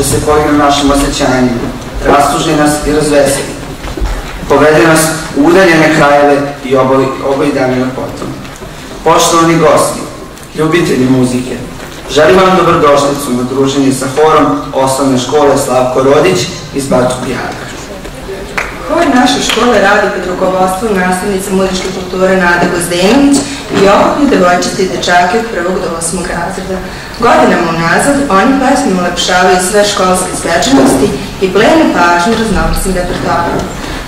Moć da se poigra našim osjećanjima, rastuži nas i razveseli. Povede nas u udaljene krajeve i oboji, oboji danima potom. Poštovani gosti, ljubitelji muzike, želim vam dobrodošlicu na druženje sa horom osnovne škole Slavko Rodić iz Bačkog Jara. Naše škole radi pod rukovodstvom nastavnice muzičke kulture Nada Gozdenović i okupni devojčice i dečake od prvog do osmog razreda. Godinama unazad oni pesmom ulepšavaju sve školske svečanosti i plene pažnju raznolisnim repertoarom.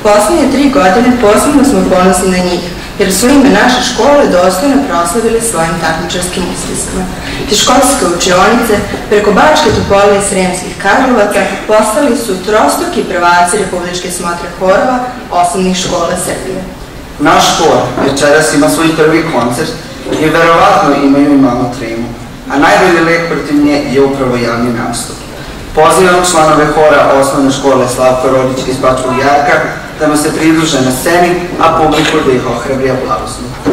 Poslednje tri godine posebno smo ponosni na njih, jer su ime naše škole dostojno proslavili svojim takmičarskim uspjesima. Iz školske učionice, preko Bačke Topole i Sremskih Karlovaca, postali su trostruki prvaci Republičke smotre horova osnovnih škola Srbije. Naš hor večeras ima svoj prvi koncert i verovatno imaju i malu tremu, a najbolji lek protiv nje je upravo javni nastup. Pozivam članove hora osnovne škole Slavko Rodić iz Bačkog Jarka da mu se pridruže na sceni, a publiku da ih ohrabri aplauzom.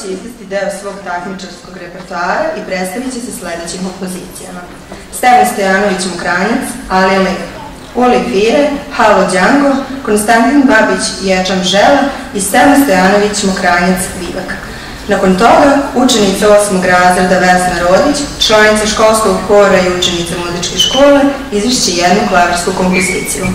Će izvesti deo svog takmičarskog repertoara i predstavit će se sledećim opozicijama. Stevan Stojanović Mokranjac, Alija Lepa, Uli Fire, Halo Đango, Konstantin Babić Ječam Žela i Stevan Stojanović Mokranjac Vivak. Nakon toga, učenica 8. razreda Vesna Rodić, članica školskog hora i učenica muzičke škole, izvišće jednu klavirsku kompoziciju.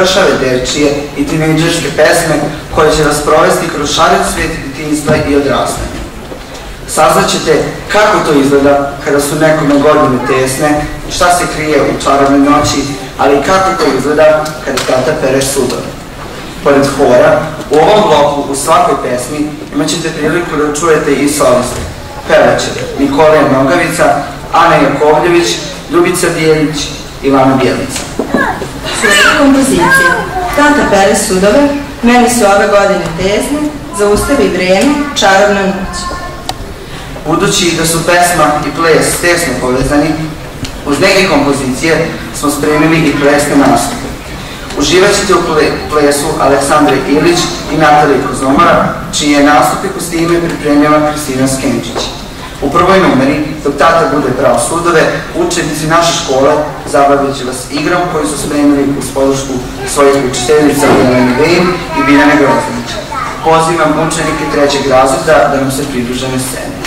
Lepršave dečije i tinejdžerske pesme koje će vas provesti kroz šaret svijet detinjstva i odrastanja. Saznaćete kako to izgleda kada su nekome godine tesne, šta se krije u čarobnoj noći, ali i kako to izgleda kada tata pere sudove. Pored hora, u ovom bloku, u svakoj pesmi, imat ćete priliku da čujete i soliste. Pevaće Nikolija Nogavica, Ana Jakovljević, Ljubica Bijelić i Lana Bijelica. Kompozicija. Tata pere sudove, meni su ove godine tesne, zaustavi vreme, čarobna noć. Budući da su pesma i ples tesno povezani, uz neke kompozicije smo spremili i plesne nastupe. Uživat ćete u ple, plesu Aleksandre Ilić i Natalije Kozomara, čiji je nastup i kostime pripremila Kristina Skenčić. U prvoj numeri, dok tata bude pravo sudove, učenici naše škole zabavit će vas igrom koju su spremili uz podršku svojih učiteljica Jelene Vejn i Biljane Grozanića. Pozivam učenike trećeg razreda da nam se pridruže na sceni.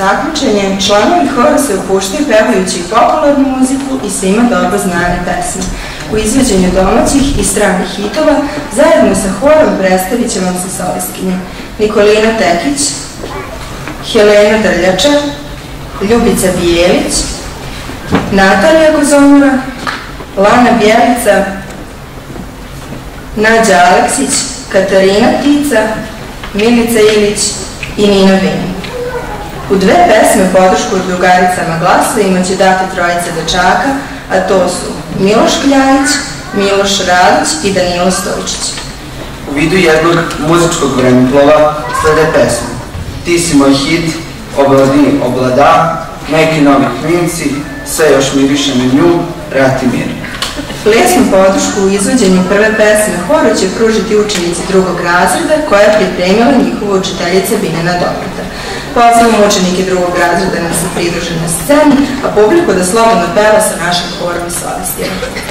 Takmičenje članovi hora se upuštaju pevajući i popularnu muziku i svima dobro znane pesme. U izveđenju domaćih i stranih hitova zajedno sa horom predstavit će vam se solistkinje Nikolina Tekić, Helena Drljača, Ljubica Bijelić, Natalija Kozomora, Lana Bjelica, Nađa Aleksić, Katarina Tica, Milica Ilić i Nina Vin. U dve pesme podršku od drugaricama glasa imaće dati trojice dečaka, a to su Miloš Kljajić, Miloš Radić i Danilo Stojčić. U vidu jednog muzičkog vremeplova slede pesme. Ti si moj hit, obladi oblada, neki novi klinci, sve još miriše na nju, rati mir. Plesnu podršku u izvođenju prve pesme horu će pružiti učenici drugog razreda koja je pripremila njihova učiteljica Biljana Dobrata. Pozivam učenike drugog razreda da se pridruže na sceni, a publiku da slobodno peva sa našim horom i solistijama.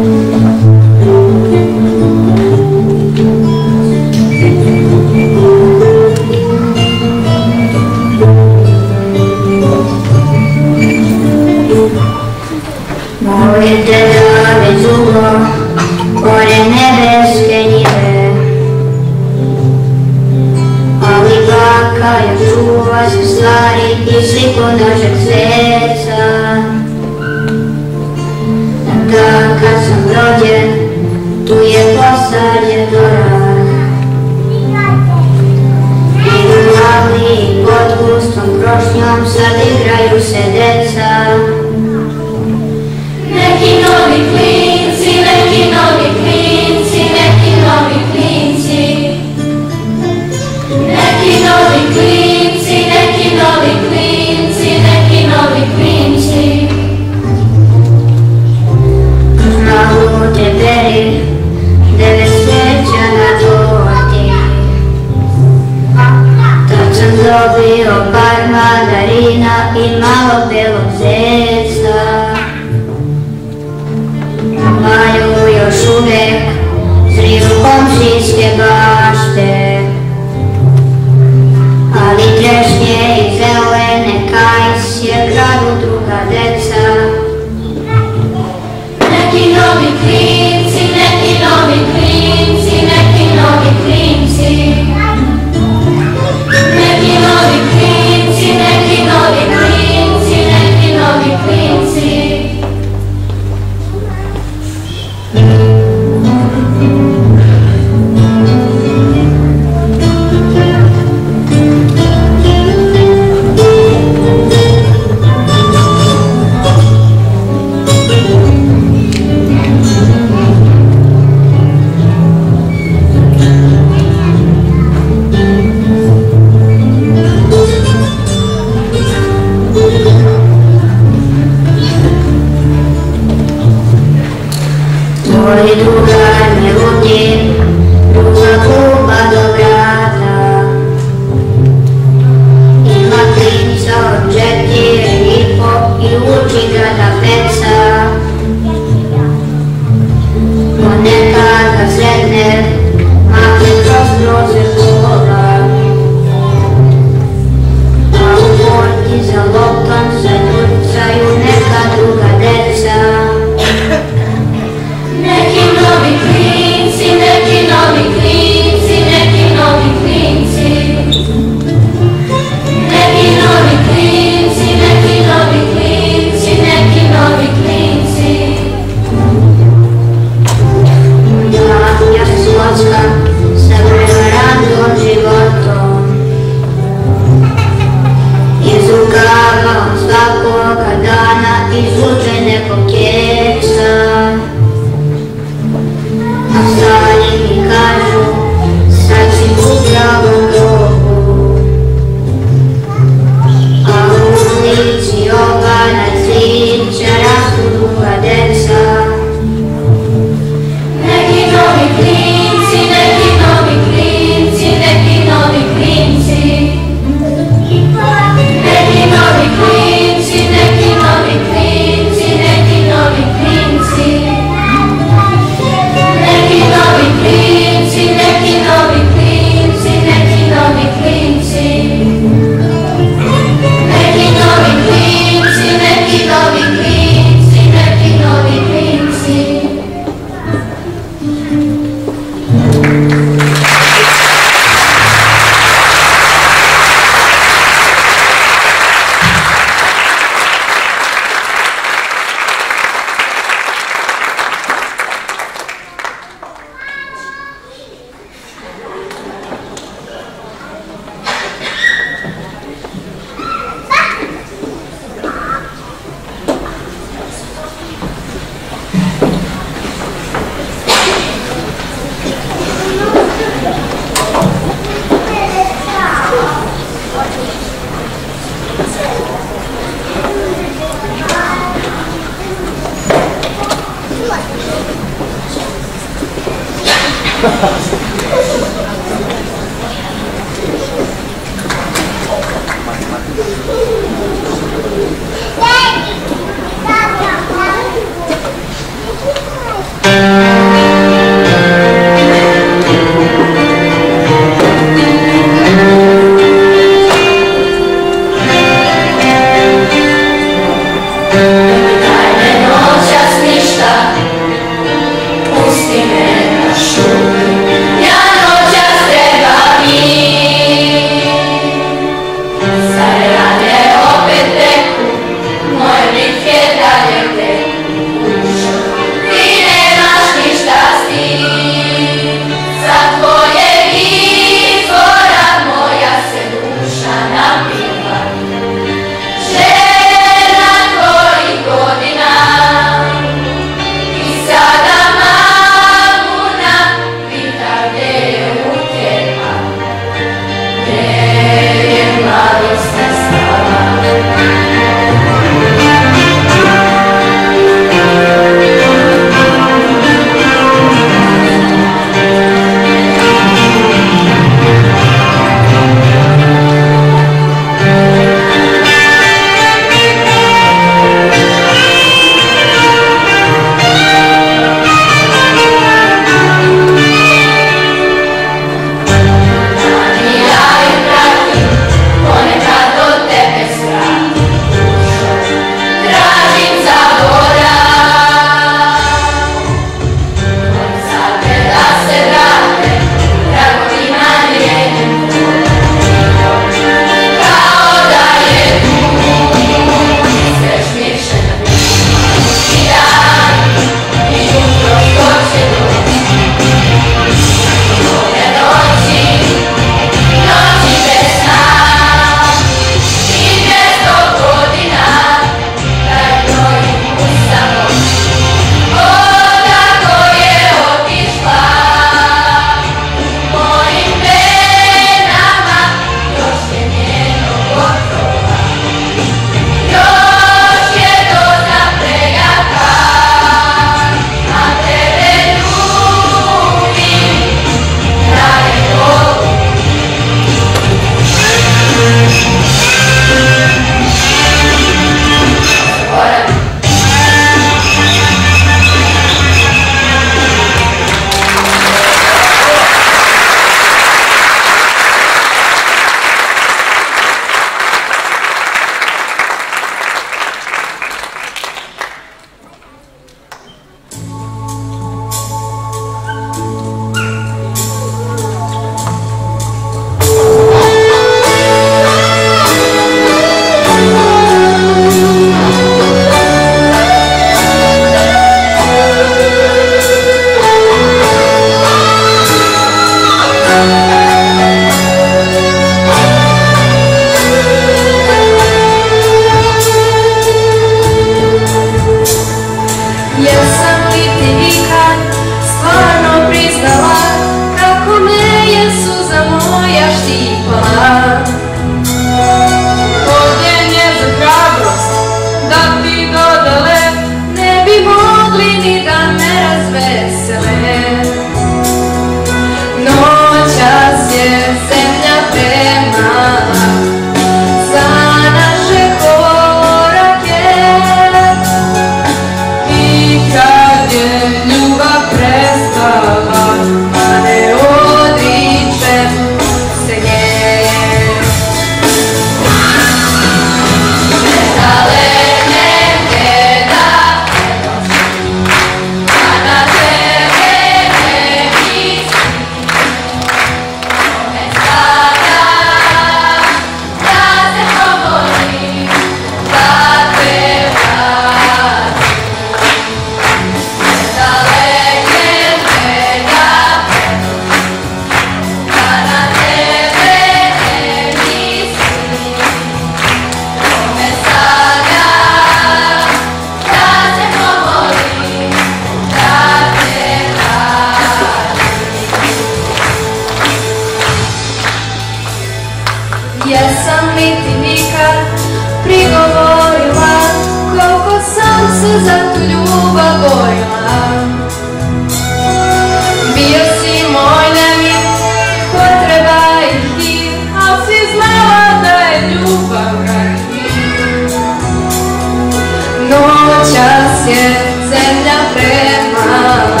Je zemlja premala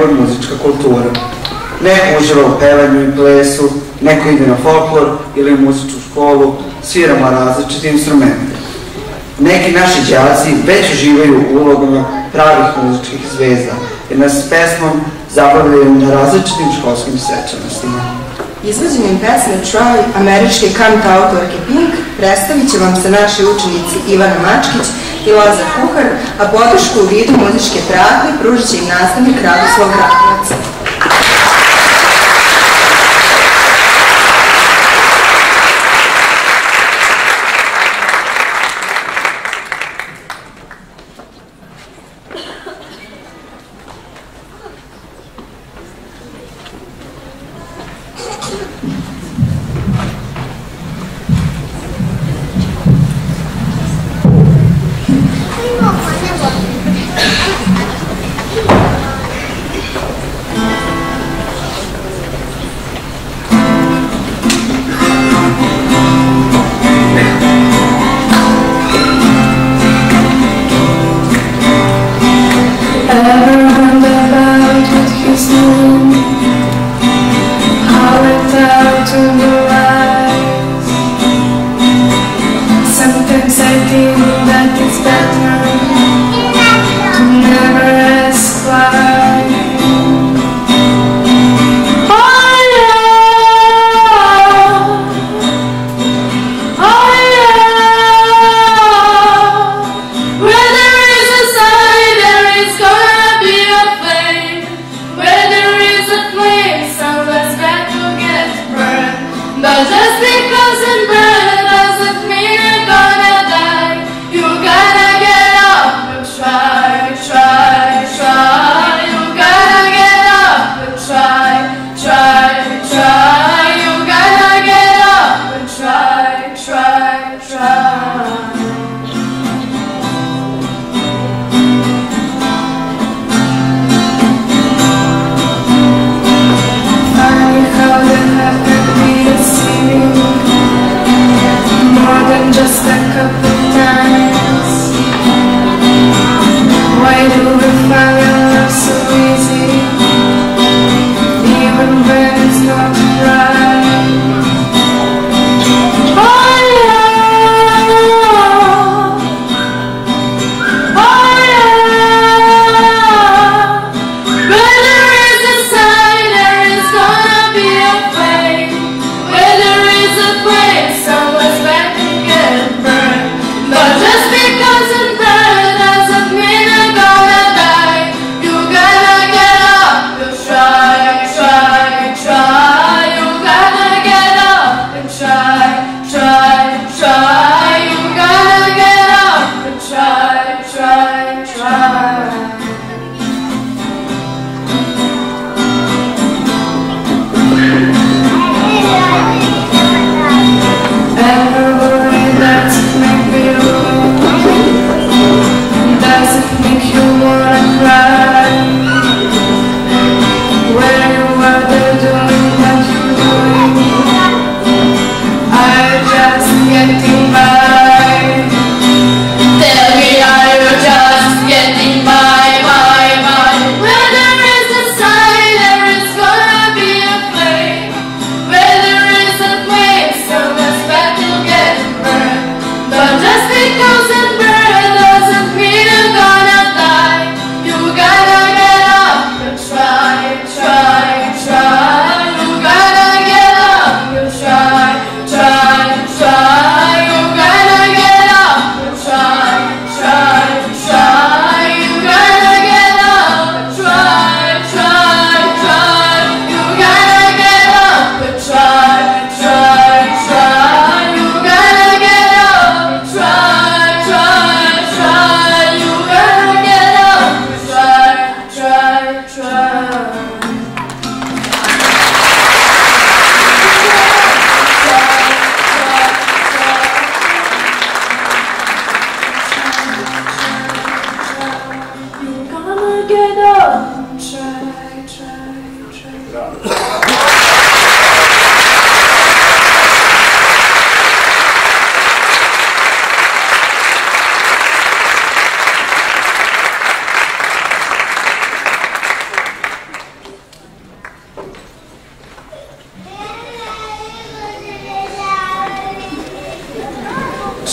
negoj muzička kultura. Neko uživa u pevanju i plesu, neko ide na folklor ili muzičku školu, sviramo različite instrumente. Neki naši đaci već uživaju u ulogama pravih muzičkih zvezda, jer nas pesmom zabavljaju na različitim školskim svečanostima. Izvođenjem pesme Try američke kant autorke Pink predstavit će vam se naši učenici Ivana Mačkić i Lazar Kuhar, a podršku u vidu muzičke pratnje pružit će im nastavnik Radoslav Grakovac.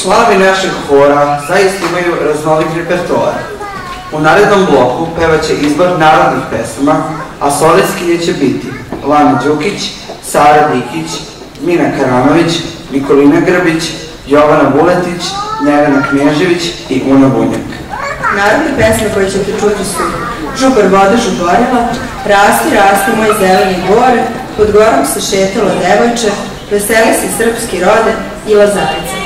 Članovi našeg hora zaista imaju raznolik repertoar. U narednom bloku pevaće izbor narodnih pesama, a solistkinje će biti Lana Đukić, Sara Dikić, Mina Karanović, Nikolina Grbić, Jovana Vuletić, Nevena Knježević i Una Bunjak. Narodne pesme koje ćete čuti su Žubar vode žuborela, Rasti, rasti moj zeleni gore, Pod gorom se šetalo devojče, Veseli se srpski rode i lazarice.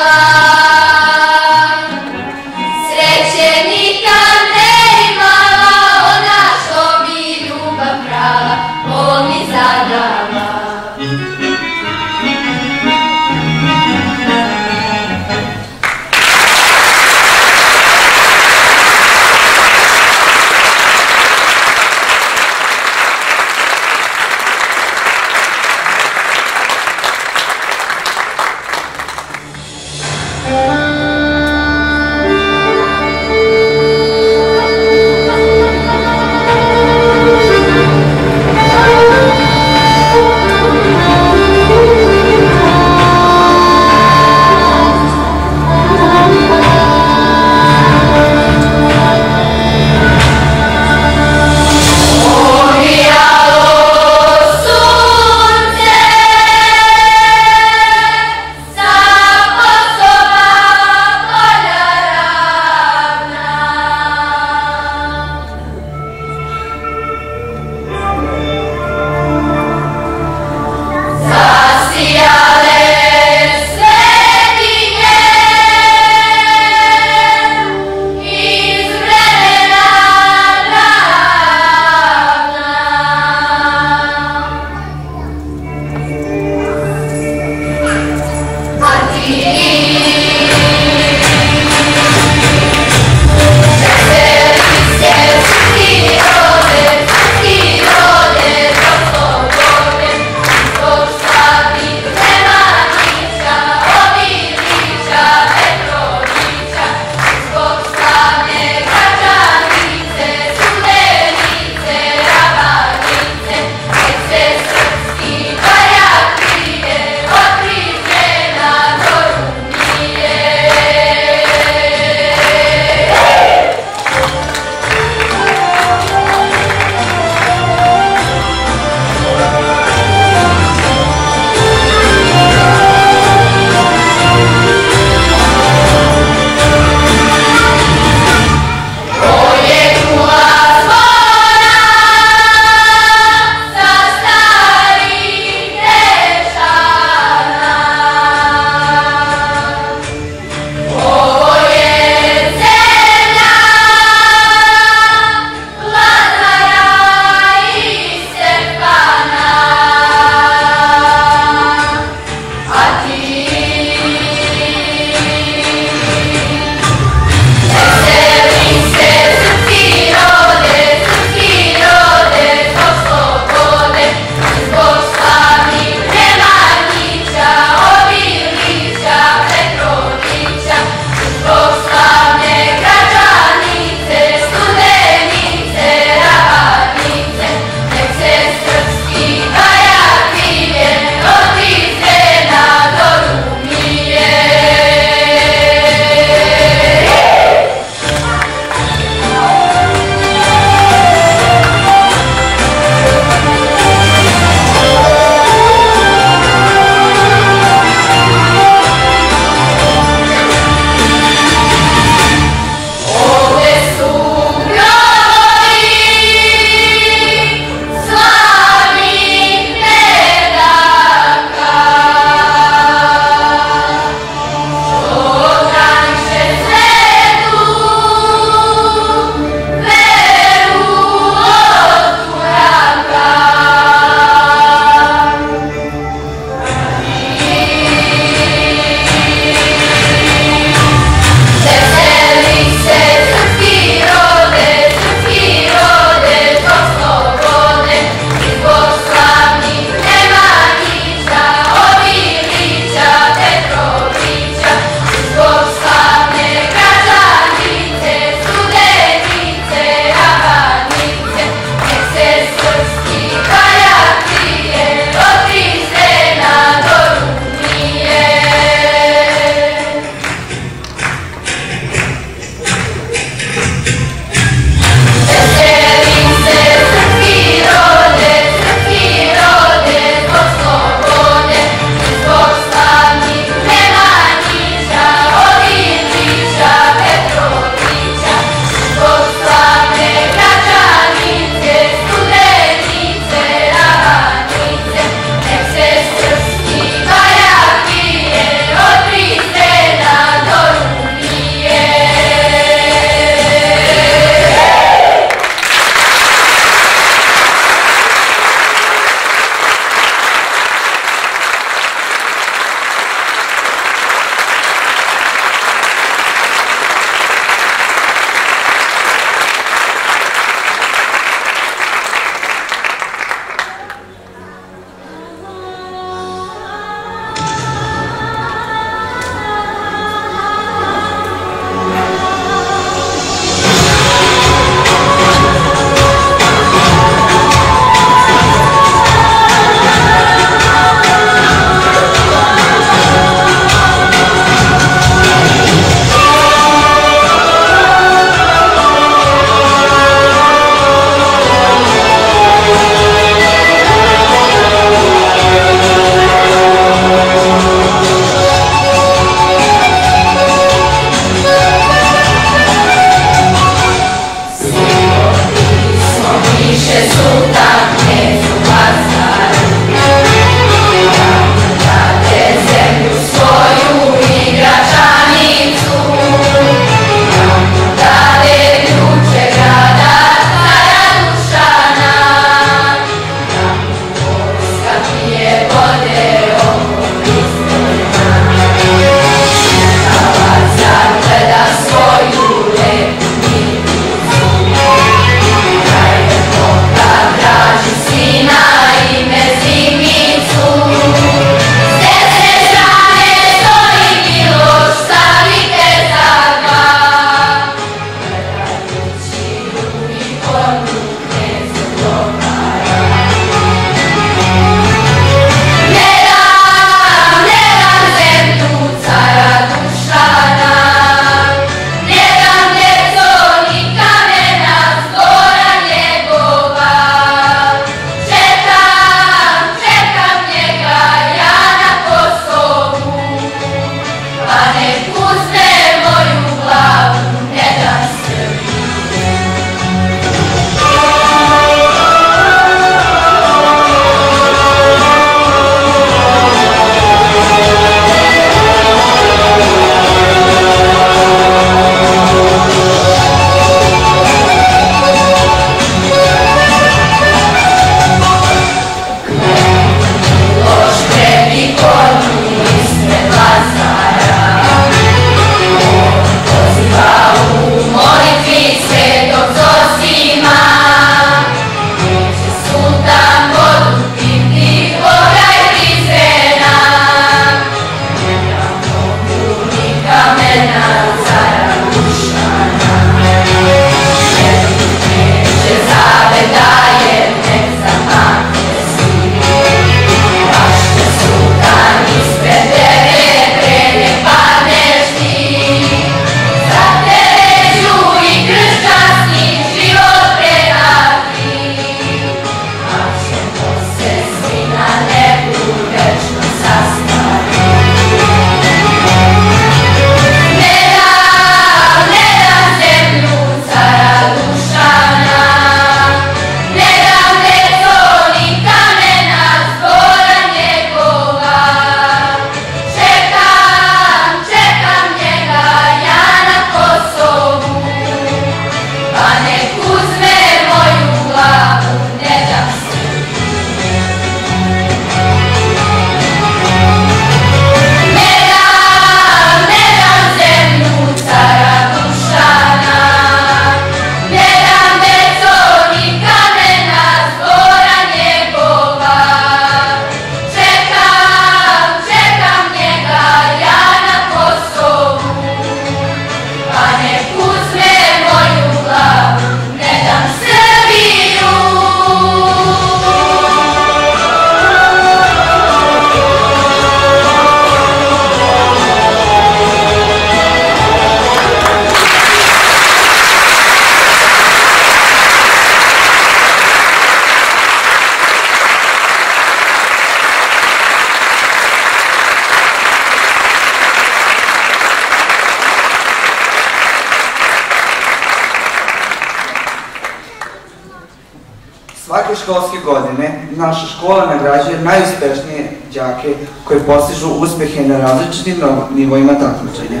Koje postižu uspehe na različitim nivoima takmičenja.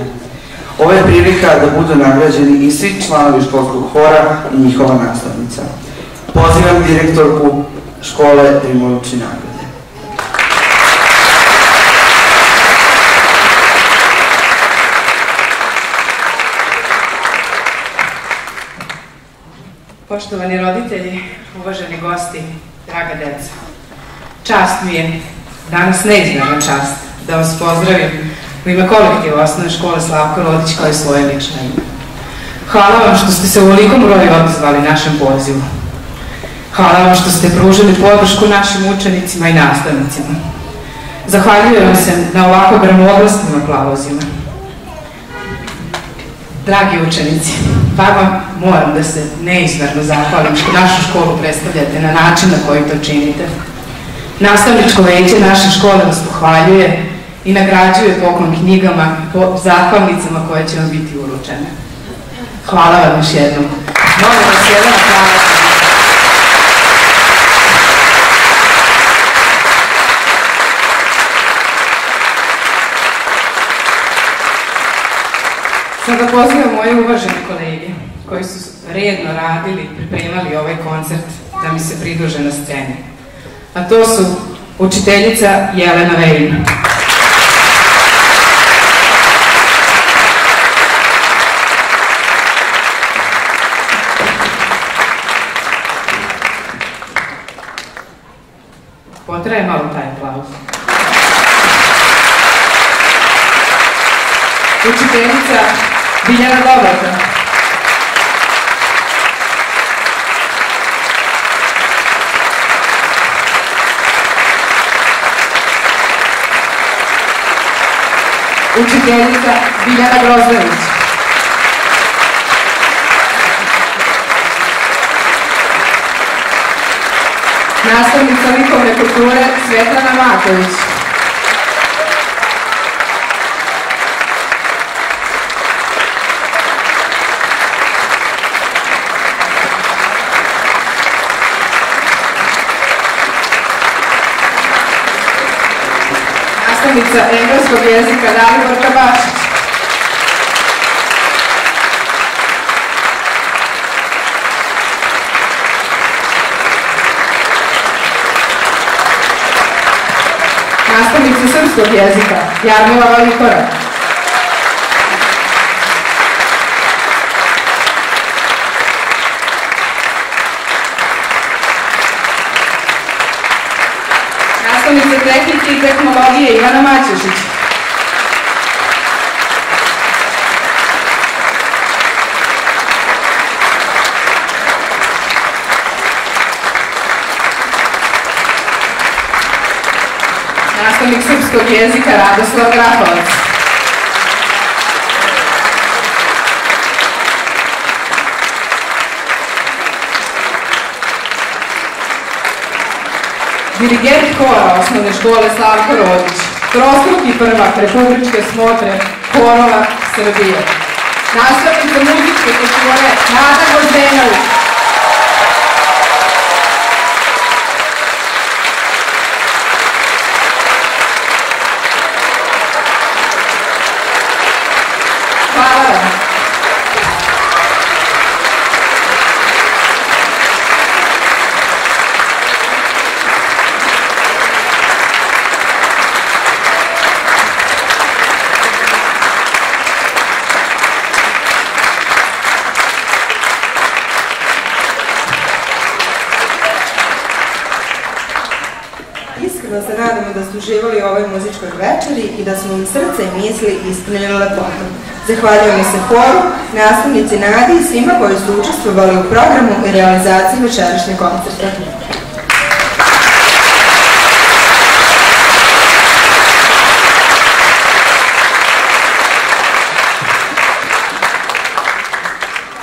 Ovo je prilika da budu nagrađeni i svi članovi školskog hora i njihova nastavnica. Pozivam direktorku škole im uruči nagrade. Poštovani roditelji, uvaženi gosti, draga deca. Čast mi je, danas neizmjerna čast, da vas pozdravim u ime kolektiva osnovne škole Slavko Rodić kao i svoje lično ime. Hvala vam što ste se u velikom broju odazvali našem pozivu. Hvala vam što ste pružili podršku našim učenicima i nastavnicima. Zahvaljujem vam se na ovako gramoglasnim aplauzima. Dragi učenici, vama moram da se neizmerno zahvalim što našu školu predstavljate na način na koji to činite. Nastavničko veće naše škole vas pohvaljuje i nagrađuje poklon knjigama po zahvalnicama koje će vam biti uručene. Hvala vam još jednom. Molim vas jedan aplauz. Sada pozivam moje uvažene kolege koji su redno radili i pripremali ovaj koncert da mi se pridruže na sceni. A to su učiteljica Jelena Vejna. Potraje malo taj aplauz. Učiteljica Biljana Dobrata. Učiteljica Biljana Grozdević. Nastavnica likovne kulture Svetlana Matović. Nastavnica engleskog jezika Dalibor Kabašić. Nastavnica srpskog jezika Jarmila Valikora. Nastavnica tehnike i tehnologije Ivana Maćešić. Nastavnik srpskog jezika Radoslav Grahovac. Dirigent hora osnovne škole Slavko Rodić, trostruki prvak Republičke smotre horova Srbije, nastavnica muzičke kulture Nada Gozdenović, Hvala vam. Iskreno se ste uživali u ovoj muzičkoj večeri i da su vam srce i misli ispunili lepotom. Zahvaljujemo se horu, nastavnici Nadi i svima koji su učestvovali u programu i realizaciji večerašnje koncerte.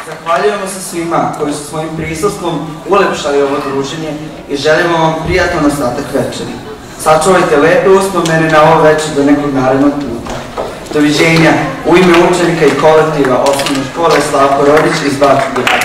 Zahvaljujemo se svima koji su svojim prisustvom ulepšali ovo druženje i želimo vam prijatan ostatak večeri. Sačuvajte lepe uspomene na ovo večer do nekog narednog puta. Doviđenja u ime učenika i kolektiva osnovne škole Slavko Rodić iz Grada.